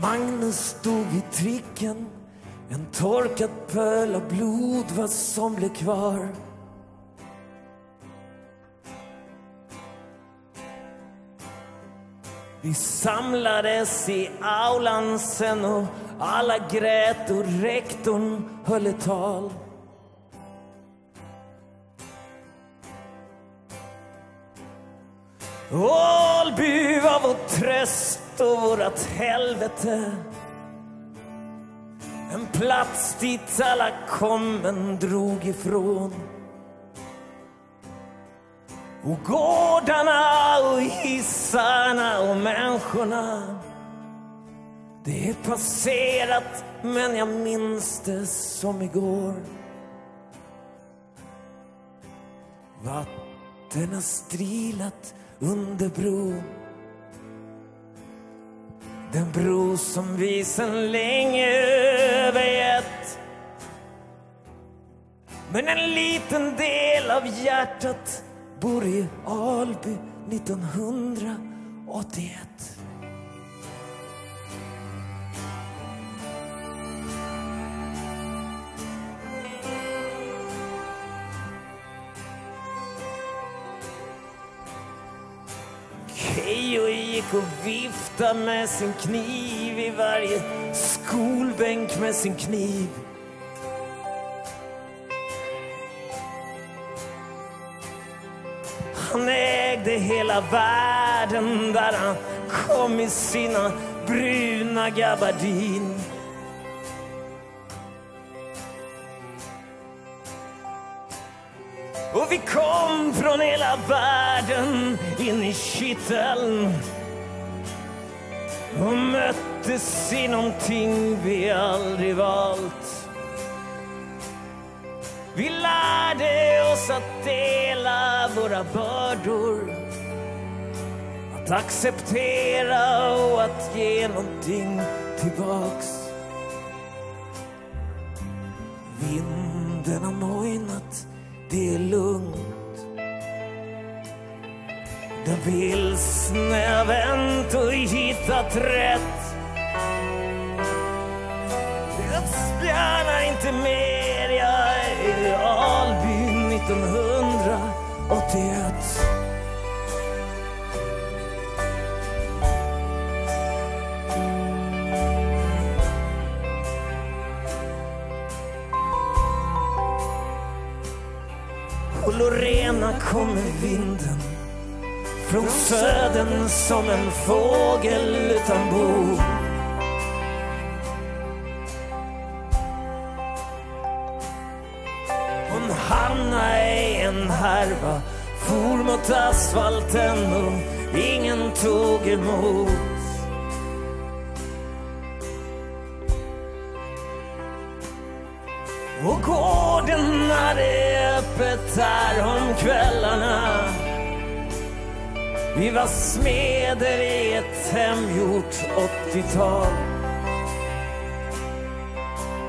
Magnus stod vid tricken En torkad pöl av blod vad som blev kvar. Vi samlades i aulan sen och alla grät och rektorn höll ett tal. Ålby och vår tröst och vårat helvete. En plats dit alla kom men drog ifrån. Och gårdarna och hissarna och människorna. Det är passerat men jag minns det som igår. Vatten har strilat under bron. Den bro som vi sen länge övergett. Men en liten del av hjärtat bor i Alby 1981 Keyyo gick och viftade med sin kniv i varje skolbänk med sin kniv Han ägde hela världen där han kom i sina bruna gabardin. Och vi kom från hela världen in i kitteln och möttes i någonting vi aldrig valt. Vi lärde oss att dela våra bördor. Att acceptera och att ge någonting tillbaks. Vinden har mojnat, det är lugnt. Den vilsne har vänt och hittat rätt Jag spjärnar inte mer, jag är i Alby 1981 Och Lorena kom med vinden. Från södern som en fågel utan bo. Hon hamnade i en härva For mot asfalten och ingen tog emot. Och gården hade öppet där om kvällarna. Vi var smeder i ett hemgjort 80-tal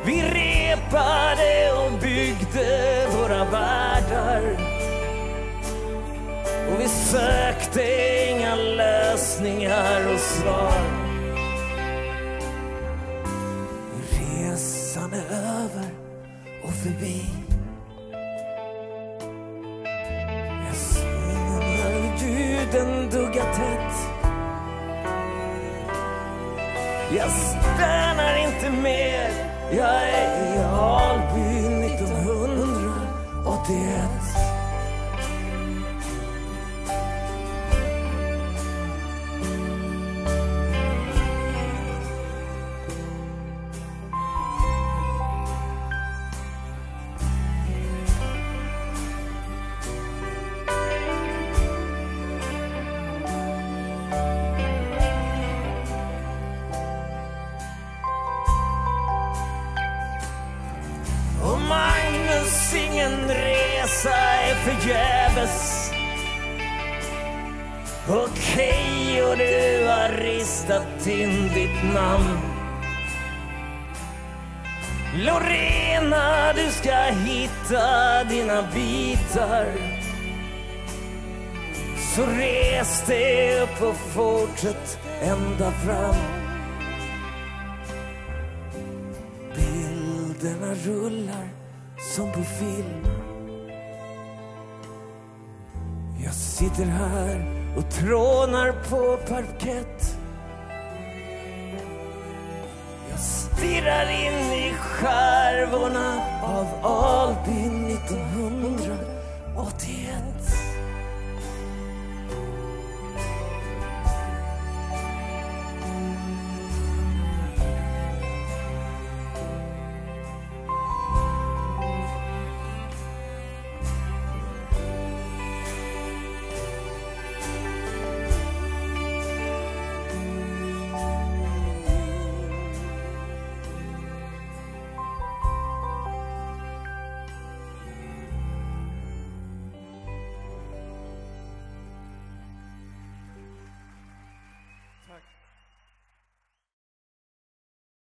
Vi repade och byggde våra världar. Och vi sökte inga lösningar och svar. Resan är över och förbi. Huden dugga duggar tätt. Jag stannar inte mer. Jag är i Alby 1981 förgäves. Okej, och du har ristat in ditt namn. Lorena, du ska hitta dina bitar. Så res dig upp och fortsätt ända fram. Bilderna rullar som på film. Jag sitter här och trånar på parkett. Jag stirrar in i skärvorna av Alby 1981